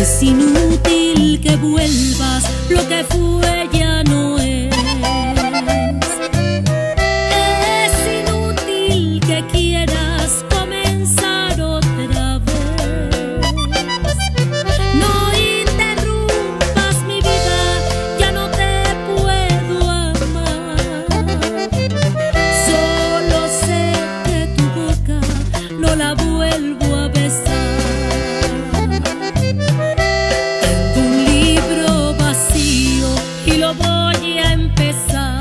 Es inútil que vuelvas, lo que fue ya no es. Es inútil que quieras. Voy a empezar.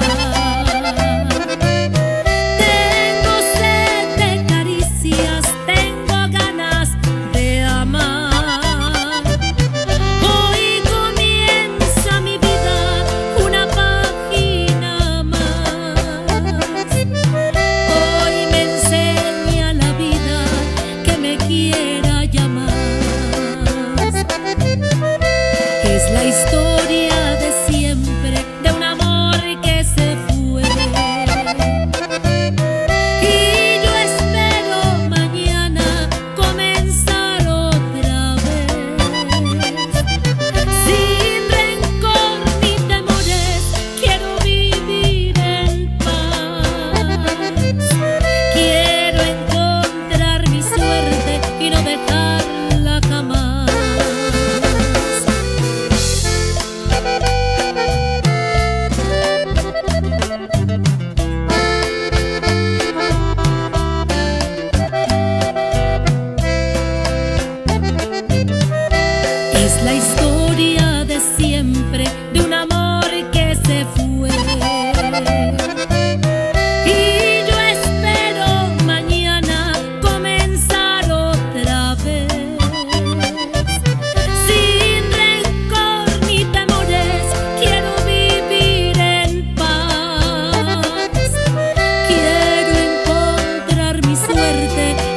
Tengo sed de caricias, tengo ganas de amar. Hoy comienza mi vida una página más. Hoy me enseña la vida que me quiera llamar. Es la historia.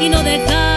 y no dejar.